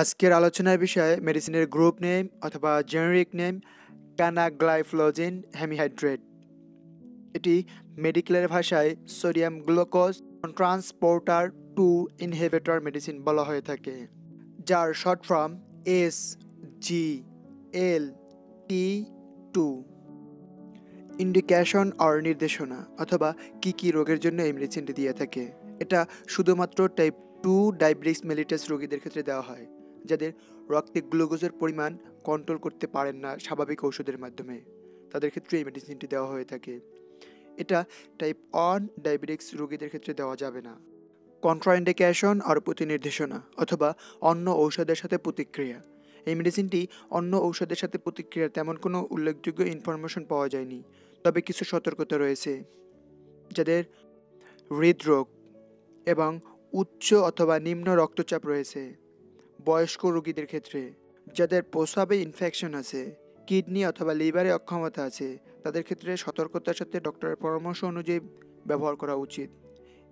আজকের আলোচনার বিষয়ে মেডিসিনের গ্রুপ নেম অথবা জেনারিক নেম ক্যানাগ্লাইফ্লোজিন হেমিহাইড্রেট। এটি মেডিকেলের ভাষায় sodium glucose transporter two inhibitor medicine বলা হয়ে থাকে, যার short form S G L T two. Indication আর নির্দেশনা অথবা কি কি রোগের জন্য এই মেডিসিনটি দিয়ে থাকে। এটা শুধুমাত্র টাইপ টু ডায়াবেটিস মেলিটাস রোগীদের ক্ষেত্রে দেওয়া হয়। যাদের রক্তে গ্লুকোজের পরিমাণ কন্ট্রোল করতে পারেন না স্বাভাবিক ঔষধের মাধ্যমে। তাদের ক্ষেত্রে এই মেডিসিনটি দেওয়া হয়ে থাকে। এটা টাইপ ওয়ান ডায়াবেটিক্স রোগীদের ক্ষেত্রে দেওয়া যাবে না। কন্ট্রাইন্ডিকেশন আর প্রতিনির্দেশনা অথবা অন্য ঔষধের সাথে প্রতিক্রিয়া। এই মেডিসিনটি অন্য ঔষধের সাথে প্রতিক্রিয়ার তেমন কোনো উল্লেখযোগ্য ইনফরমেশন পাওয়া যায়নি, তবে কিছু সতর্কতা রয়েছে। যাদের হৃদরোগ এবং উচ্চ অথবা নিম্ন রক্তচাপ রয়েছে। বয়স্ক রোগীদের ক্ষেত্রে, যাদের প্রস্রাবে ইনফেকশন আছে কিডনি অথবা লিভারে অক্ষমতা আছে, তাদের ক্ষেত্রে সতর্কতার সাথে ডক্টরের পরামর্শ অনুযায়ী ব্যবহার করা উচিত।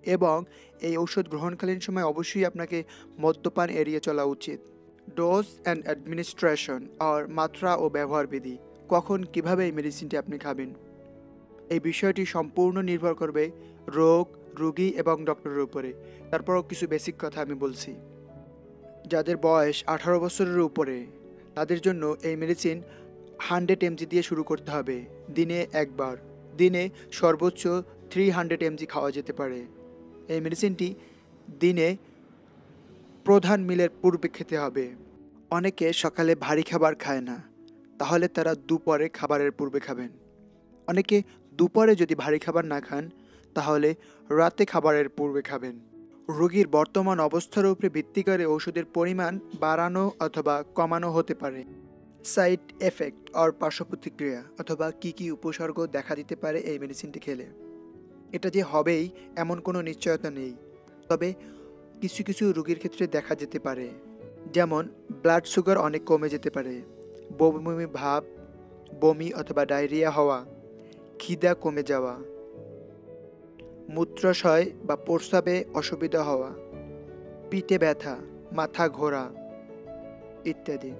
এবং এই ঔষধ গ্রহণকালীন সময় অবশ্যই আপনাকে মদ্যপান এড়িয়ে চলা উচিত। ডোজ অ্যান্ড অ্যাডমিনিস্ট্রেশন আর মাত্রা ও ব্যবহার বিধি। কখন কীভাবে এই মেডিসিনটি আপনি খাবেন? এই বিষয়টি সম্পূর্ণ নির্ভর করবে রোগ, রোগী এবং ডক্টরের উপরে। তারপরও কিছু বেসিক কথা আমি বলছি। যাদের বয়স আঠারো বছরের উপরে, তাদের জন্য এই মেডিসিন হান্ড্রেড এমজি দিয়ে শুরু করতে হবে, দিনে একবার। দিনে সর্বোচ্চ থ্রি হান্ড্রেড এমজি খাওয়া যেতে পারে। এই মেডিসিনটি দিনে প্রধান মিলের পূর্বে খেতে হবে। অনেকে সকালে ভারী খাবার খায় না, তাহলে তারা দুপুরে খাবারের পূর্বে খাবেন। অনেকে দুপুরে যদি ভারী খাবার না খান, তাহলে রাতে খাবারের পূর্বে খাবেন। রোগীর বর্তমান অবস্থার উপরে ভিত্তি করে ওষুধের পরিমাণ বাড়ানো অথবা কমানো হতে পারে। সাইড এফেক্ট অর পার্শ্ব প্রতিক্রিয়া অথবা কি কি উপসর্গ দেখা দিতে পারে এই মেডিসিনটি খেলে। এটা যে হবেই এমন কোনো নিশ্চয়তা নেই, তবে কিছু কিছু রোগীর ক্ষেত্রে দেখা যেতে পারে। যেমন ব্লাড সুগার অনেক কমে যেতে পারে, বমি ভাব, বমি অথবা ডায়রিয়া হওয়া, খিদা কমে যাওয়া মূত্রাশয় বা প্রস্রাবে অসুবিধা হওয়া পিঠে ব্যথা মাথা ঘোরা ইত্যাদি।